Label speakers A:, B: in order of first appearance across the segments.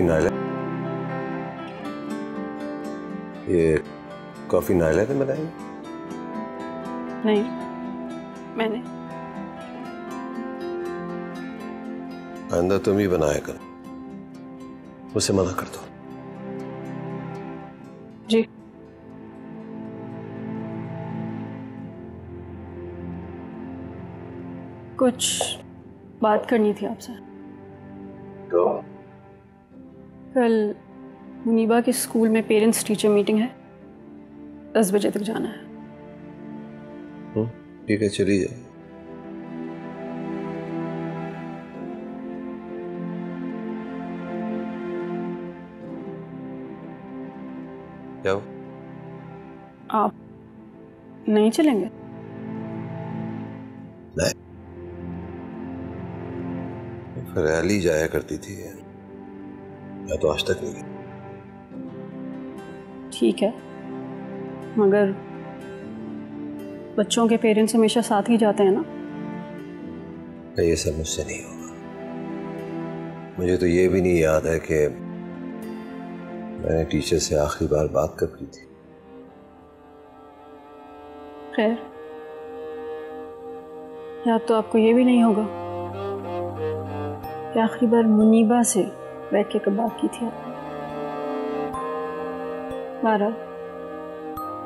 A: کافی نائلہ یہ کافی نائلہ نے بنائی
B: نہیں میں نے۔
A: آئندہ تم ہی بنایا کر اسے منع کر دو۔
B: جی۔ کچھ بات کرنی تھی آپ سے۔
A: تو؟
B: کل منیبا کے اسکول میں پیرنٹس ٹیچر میٹنگ ہے۔ دس بجے تک جانا ہے۔
A: ہوں، ٹھیک ہے چلی جائے۔ کیا ہوا؟
B: آپ نہیں چلیں گے؟
A: نہیں۔ فریالی جایا کرتی تھی۔ میں تو آج تک نہیں۔ گئی
B: ٹھیک ہے۔ مگر بچوں کے پیرنٹس ہمیشہ ساتھ ہی جاتے ہیں نا۔
A: یہ سب مجھ سے نہیں ہوگا۔ مجھے تو یہ بھی نہیں یاد ہے کہ میں نے ٹیچر سے آخری بار بات کب کی تھی۔
B: خیر۔ یاد تو آپ کو یہ بھی نہیں ہوگا کہ آخری بار منیبا سے بیٹھ کے کب بات کی تھی۔ آپ نے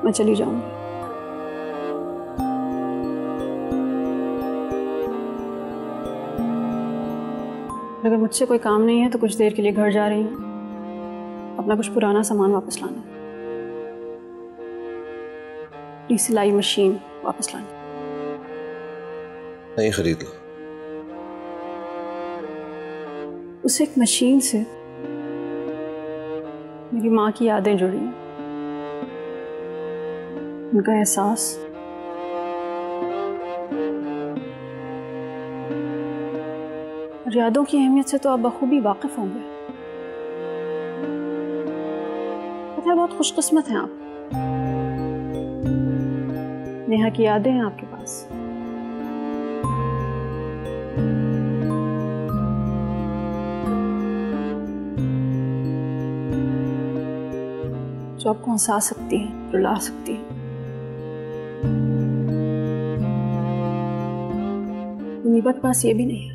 B: میں چلی جاؤں گی۔ اگر مجھ سے کوئی کام نہیں ہے تو کچھ دیر کے لیے گھر جا رہی ہوں۔ اپنا کچھ پرانا سامان واپس لانا۔ ہے سلائی مشین واپس لانی
A: نہیں خرید لو
B: اس ایک مشین سے میری ماں کی یادیں جڑی ہیں۔ ان کا احساس۔ اور یادوں کی اہمیت سے تو آپ بخوبی واقف ہوں گے۔ پتہ ہے، بہت خوش قسمت ہیں آپ۔ نیہا کی یادیں ہیں آپ کے پاس۔ جو آپ کو ہنسا سکتی ہیں، رلا سکتی ہیں۔ منیبا کے پاس یہ بھی نہیں ہے۔